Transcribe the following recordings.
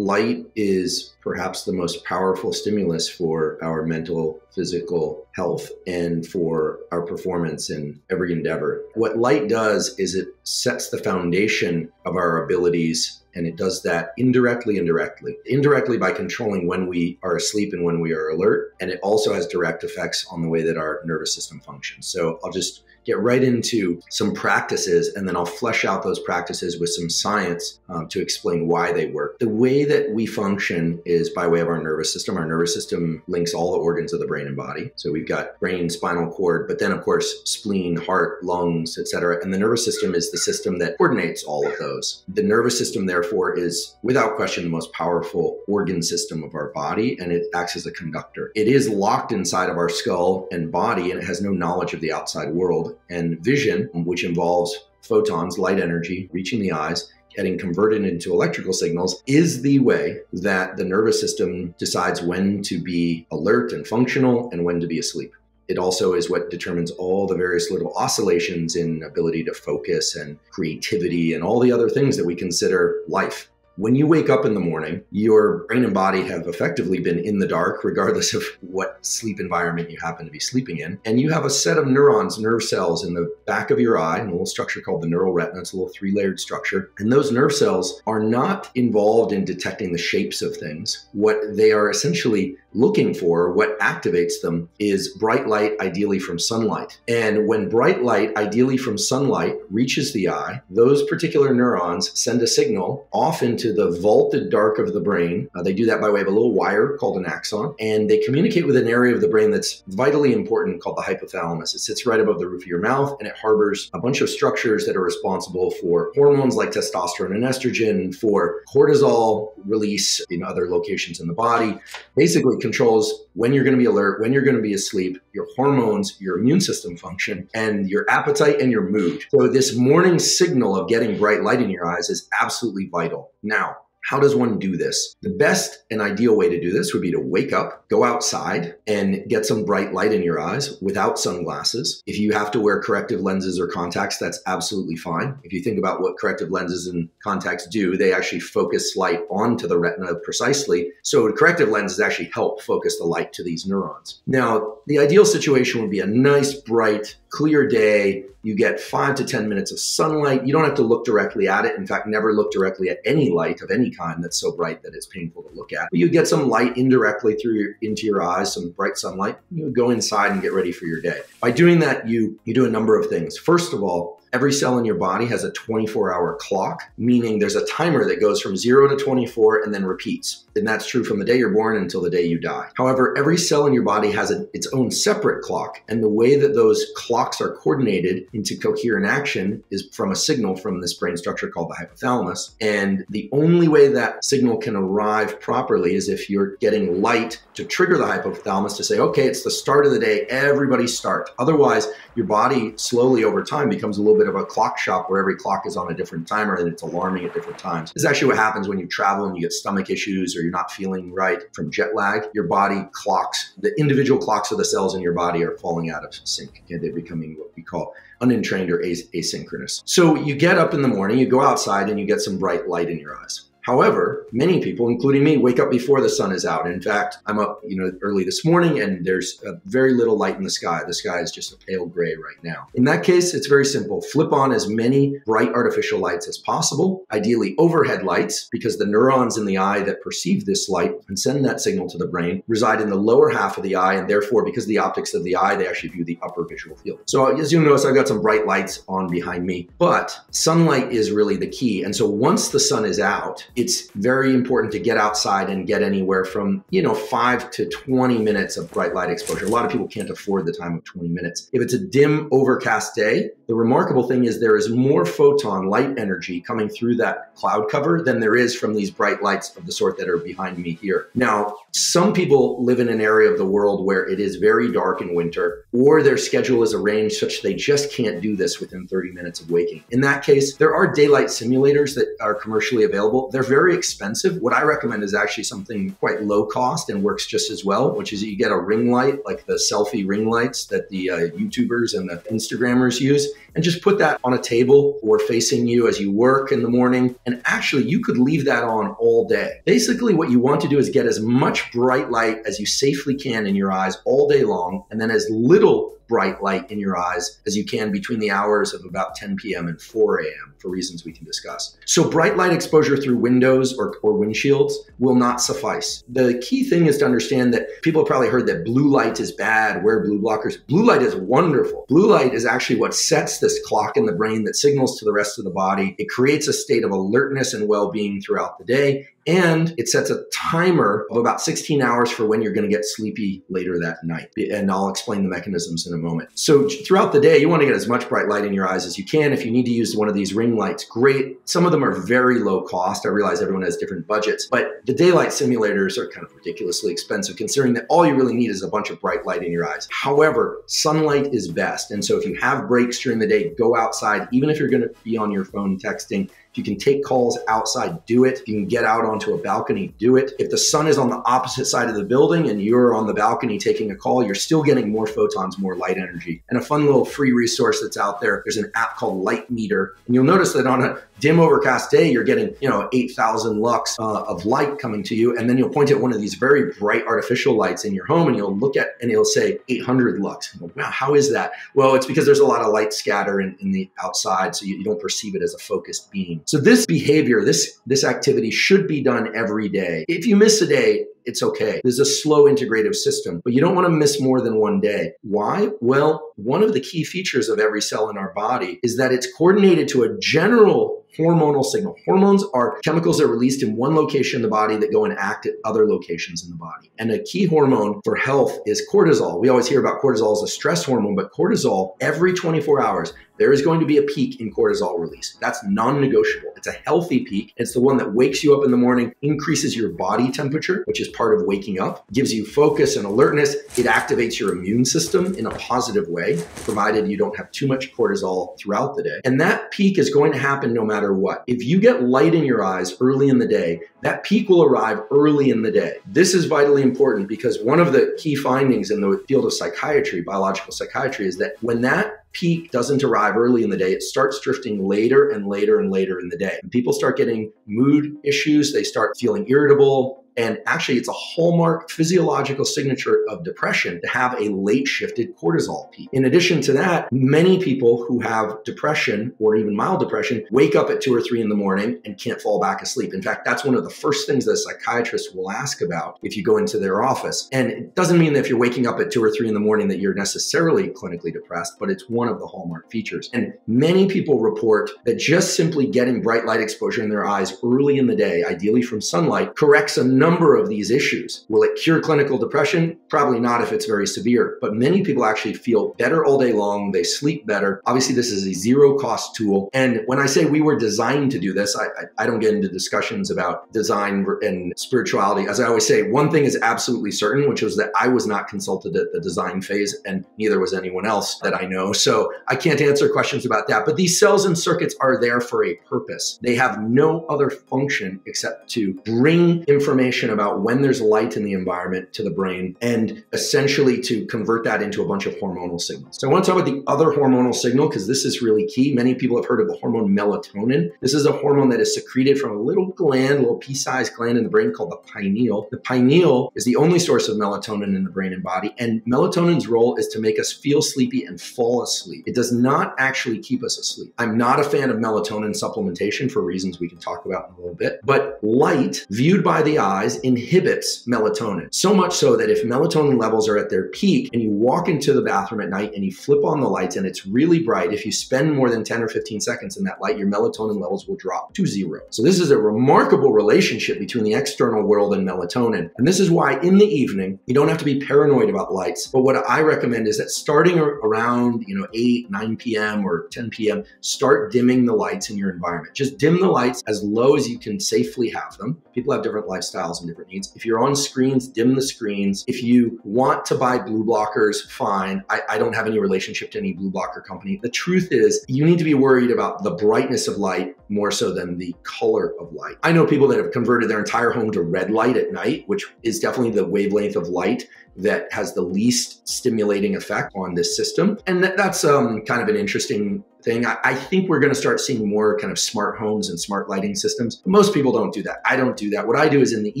light is perhaps the most powerful stimulus for our mental, physical health and for our performance in every endeavor. What light does is it sets the foundation of our abilities and it does that indirectly and directly. Indirectly by controlling when we are asleep and when we are alert. And it also has direct effects on the way that our nervous system functions. So I'll just get right into some practices and then I'll flesh out those practices with some science um, to explain why they work. The way that we function is by way of our nervous system. Our nervous system links all the organs of the brain and body. So we've got brain, spinal cord, but then of course spleen, heart, lungs, etc. And the nervous system is the system that coordinates all of those. The nervous system therefore is without question the most powerful organ system of our body and it acts as a conductor. It is locked inside of our skull and body and it has no knowledge of the outside world and vision, which involves photons, light energy reaching the eyes, getting converted into electrical signals, is the way that the nervous system decides when to be alert and functional and when to be asleep. It also is what determines all the various little oscillations in ability to focus and creativity and all the other things that we consider life. When you wake up in the morning, your brain and body have effectively been in the dark, regardless of what sleep environment you happen to be sleeping in. And you have a set of neurons, nerve cells in the back of your eye, a little structure called the neural retina. It's a little three layered structure. And those nerve cells are not involved in detecting the shapes of things. What they are essentially looking for, what activates them, is bright light, ideally from sunlight. And when bright light, ideally from sunlight, reaches the eye, those particular neurons send a signal off into the vaulted dark of the brain. Uh, they do that by way of a little wire called an axon, and they communicate with an area of the brain that's vitally important called the hypothalamus. It sits right above the roof of your mouth and it harbors a bunch of structures that are responsible for hormones like testosterone and estrogen, for cortisol release in other locations in the body. Basically, controls when you're going to be alert, when you're going to be asleep, your hormones, your immune system function, and your appetite and your mood. So, this morning signal of getting bright light in your eyes is absolutely vital. Now, how does one do this? The best and ideal way to do this would be to wake up, go outside, and get some bright light in your eyes without sunglasses. If you have to wear corrective lenses or contacts, that's absolutely fine. If you think about what corrective lenses and contacts do, they actually focus light onto the retina precisely. So, corrective lenses actually help focus the light to these neurons. Now, the ideal situation would be a nice, bright, clear day. You get five to 10 minutes of sunlight. You don't have to look directly at it. In fact, never look directly at any light of any kind that's so bright that it's painful to look at. But you get some light indirectly through your, into your eyes, some bright sunlight. You go inside and get ready for your day. By doing that, you, you do a number of things. First of all, Every cell in your body has a 24 hour clock, meaning there's a timer that goes from zero to 24 and then repeats. And that's true from the day you're born until the day you die. However, every cell in your body has a, its own separate clock. And the way that those clocks are coordinated into coherent action is from a signal from this brain structure called the hypothalamus. And the only way that signal can arrive properly is if you're getting light to trigger the hypothalamus to say, okay, it's the start of the day, everybody start. Otherwise, your body slowly over time becomes a little bit of a clock shop where every clock is on a different timer and it's alarming at different times. This is actually what happens when you travel and you get stomach issues or you're not feeling right from jet lag. Your body clocks, the individual clocks of the cells in your body are falling out of sync. Okay? They're becoming what we call unentrained or as- asynchronous. So you get up in the morning, you go outside, and you get some bright light in your eyes. However, many people, including me, wake up before the sun is out. In fact, I'm up, you know, early this morning and there's very little light in the sky. The sky is just a pale gray right now. In that case, it's very simple. Flip on as many bright artificial lights as possible, ideally overhead lights, because the neurons in the eye that perceive this light and send that signal to the brain reside in the lower half of the eye, and therefore, because of the optics of the eye, they actually view the upper visual field. So as you notice, I've got some bright lights on behind me, but sunlight is really the key. And so once the sun is out, it's very important to get outside and get anywhere from, you know, five to 20 minutes of bright light exposure. A lot of people can't afford the time of 20 minutes. If it's a dim, overcast day, the remarkable thing is there is more photon light energy coming through that cloud cover than there is from these bright lights of the sort that are behind me here. Now, some people live in an area of the world where it is very dark in winter, or their schedule is arranged such they just can't do this within 30 minutes of waking. In that case, there are daylight simulators that are commercially available. They're they're very expensive. What I recommend is actually something quite low cost and works just as well, which is you get a ring light, like the selfie ring lights that the uh, YouTubers and the Instagrammers use, and just put that on a table or facing you as you work in the morning. And actually, you could leave that on all day. Basically, what you want to do is get as much bright light as you safely can in your eyes all day long, and then as little bright light in your eyes as you can between the hours of about 10 p.m. and 4 a.m. for reasons we can discuss. So, bright light exposure through windows or, or windshields will not suffice. The key thing is to understand that people have probably heard that blue light is bad, wear blue blockers. Blue light is wonderful. Blue light is actually what sets this clock in the brain that signals to the rest of the body. It creates a state of alertness and well being throughout the day and it sets a timer of about 16 hours for when you're going to get sleepy later that night. And I'll explain the mechanisms in a moment. So throughout the day, you want to get as much bright light in your eyes as you can. If you need to use one of these ring lights, great. Some of them are very low cost. I realize everyone has different budgets, but the daylight simulators are kind of ridiculously expensive considering that all you really need is a bunch of bright light in your eyes. However, sunlight is best. And so if you have breaks during the day, go outside, even if you're going to be on your phone texting if you can take calls outside, do it. If you can get out onto a balcony, do it. If the sun is on the opposite side of the building and you're on the balcony taking a call, you're still getting more photons, more light energy. And a fun little free resource that's out there, there's an app called Light Meter. And you'll notice that on a dim overcast day, you're getting, you know, 8,000 lux uh, of light coming to you. And then you'll point at one of these very bright artificial lights in your home and you'll look at, and it'll say 800 lux. Go, wow, how is that? Well, it's because there's a lot of light scatter in, in the outside. So you, you don't perceive it as a focused beam. So this behavior, this, this activity should be done every day. If you miss a day, it's okay. There's a slow integrative system, but you don't want to miss more than one day. Why? Well, one of the key features of every cell in our body is that it's coordinated to a general hormonal signal. Hormones are chemicals that are released in one location in the body that go and act at other locations in the body. And a key hormone for health is cortisol. We always hear about cortisol as a stress hormone, but cortisol every 24 hours there is going to be a peak in cortisol release. That's non negotiable. It's a healthy peak. It's the one that wakes you up in the morning, increases your body temperature, which is part of waking up, gives you focus and alertness. It activates your immune system in a positive way, provided you don't have too much cortisol throughout the day. And that peak is going to happen no matter what. If you get light in your eyes early in the day, that peak will arrive early in the day. This is vitally important because one of the key findings in the field of psychiatry, biological psychiatry, is that when that peak doesn't arrive early in the day. It starts drifting later and later and later in the day. People start getting mood issues. They start feeling irritable, and actually, it's a hallmark physiological signature of depression to have a late shifted cortisol peak. In addition to that, many people who have depression or even mild depression wake up at two or three in the morning and can't fall back asleep. In fact, that's one of the first things that a psychiatrist will ask about if you go into their office. And it doesn't mean that if you're waking up at two or three in the morning that you're necessarily clinically depressed, but it's one of the hallmark features. And many people report that just simply getting bright light exposure in their eyes early in the day, ideally from sunlight, corrects a number of these issues. Will it cure clinical depression? Probably not if it's very severe, but many people actually feel better all day long. They sleep better. Obviously, this is a zero cost tool. And when I say we were designed to do this, I, I, I don't get into discussions about design and spirituality. As I always say, one thing is absolutely certain, which was that I was not consulted at the design phase, and neither was anyone else that I know. So I can't answer questions about that. But these cells and circuits are there for a purpose. They have no other function except to bring information information about when there's light in the environment to the brain and essentially to convert that into a bunch of hormonal signals. So I want to talk about the other hormonal signal because this is really key. Many people have heard of the hormone melatonin. This is a hormone that is secreted from a little gland, a little pea-sized gland in the brain called the pineal. The pineal is the only source of melatonin in the brain and body, and melatonin's role is to make us feel sleepy and fall asleep. It does not actually keep us asleep. I'm not a fan of melatonin supplementation for reasons we can talk about in a little bit, but light viewed by the eye inhibits melatonin. So much so that if melatonin levels are at their peak and you walk into the bathroom at night and you flip on the lights and it's really bright, if you spend more than 10 or 15 seconds in that light, your melatonin levels will drop to zero. So this is a remarkable relationship between the external world and melatonin. And this is why in the evening, you don't have to be paranoid about lights. But what I recommend is that starting around, you know, 8, 9 p.m. or 10 p.m., start dimming the lights in your environment. Just dim the lights as low as you can safely have them. People have different lifestyles and different needs. If you're on screens, dim the screens. If you want to buy blue blockers, fine. I, I don't have any relationship to any blue blocker company. The truth is, you need to be worried about the brightness of light more so than the color of light. I know people that have converted their entire home to red light at night, which is definitely the wavelength of light that has the least stimulating effect on this system. And that, that's um, kind of an interesting thing. I, I think we're going to start seeing more kind of smart homes and smart lighting systems. Most people don't do that. I don't do that. What I do is in the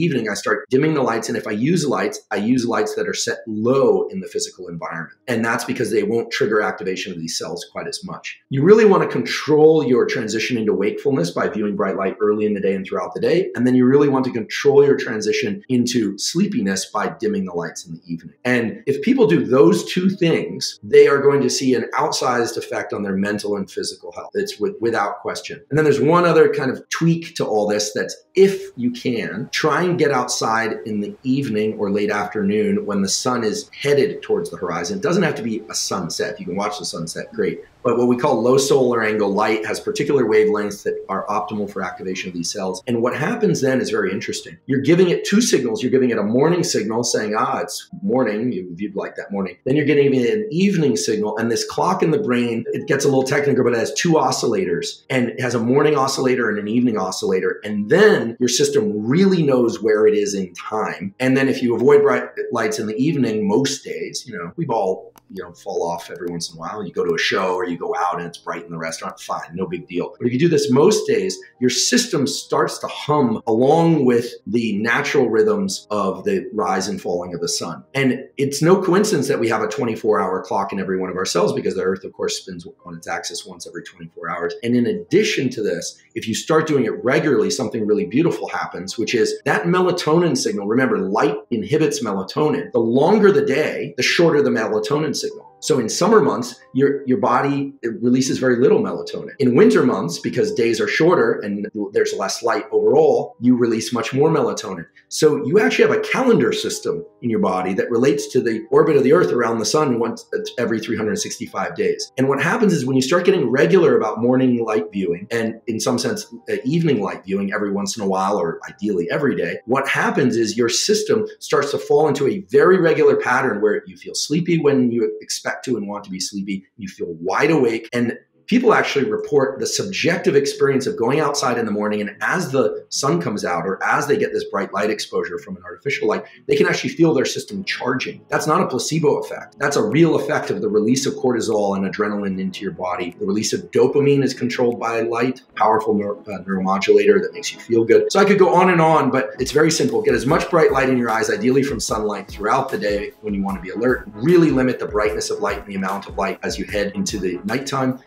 evening, I start dimming the lights. And if I use lights, I use lights that are set low in the physical environment. And that's because they won't trigger activation of these cells quite as much. You really want to control your transition into wakefulness by viewing bright light early in the day and throughout the day. And then you really want to control your transition into sleepiness by dimming the lights in the evening. And if people do those two things, they are going to see an outsized effect on their mental mental and physical health. It's with, without question. And then there's one other kind of tweak to all this that's if you can, try and get outside in the evening or late afternoon when the sun is headed towards the horizon. It doesn't have to be a sunset. If you can watch the sunset, great. But what we call low solar angle light has particular wavelengths that are optimal for activation of these cells. And what happens then is very interesting. You're giving it two signals. You're giving it a morning signal saying, ah, it's morning. You, would like that morning. Then you're getting an evening signal. And this clock in the brain, it gets a little technical, but it has two oscillators and it has a morning oscillator and an evening oscillator. And then your system really knows where it is in time. And then if you avoid bright lights in the evening, most days, you know, we've all, you know, fall off every once in a while. You go to a show or you go out and it's bright in the restaurant, fine, no big deal. But if you do this most days, your system starts to hum along with the natural rhythms of the rise and falling of the sun. And it's no coincidence that we have a 24 hour clock in every one of our cells because the earth, of course, spins on its axis once every 24 hours. And in addition to this, if you start doing it regularly, something really beautiful happens, which is that melatonin signal. Remember, light inhibits melatonin. The longer the day, the shorter the melatonin signal. So in summer months, your your body releases very little melatonin. In winter months, because days are shorter and there's less light overall, you release much more melatonin. So you actually have a calendar system in your body that relates to the orbit of the Earth around the sun once every 365 days. And what happens is when you start getting regular about morning light viewing and in some sense uh, evening light viewing every once in a while or ideally every day, what happens is your system starts to fall into a very regular pattern where you feel sleepy when you expect to and want to be sleepy. You feel wide awake. And people actually report the subjective experience of going outside in the morning and as the sun comes out or as they get this bright light exposure from an artificial light they can actually feel their system charging. That's not a placebo effect. That's a real effect of the release of cortisol and adrenaline into your body. The release of dopamine is controlled by light powerful neuro, uh, neuromodulator that makes you feel good. So i could go on and on but it's very simple. Get as much bright light in your eyes ideally from sunlight throughout the day when you want to be alert. Really limit the brightness of light and the amount of light as you head into the nighttime